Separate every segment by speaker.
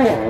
Speaker 1: Four.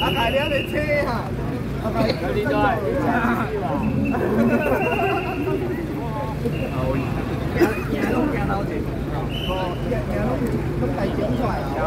Speaker 1: 阿大你你车啊！有啲都系。嘢都见到住。哦，嘢嘢都都系整出嚟啊！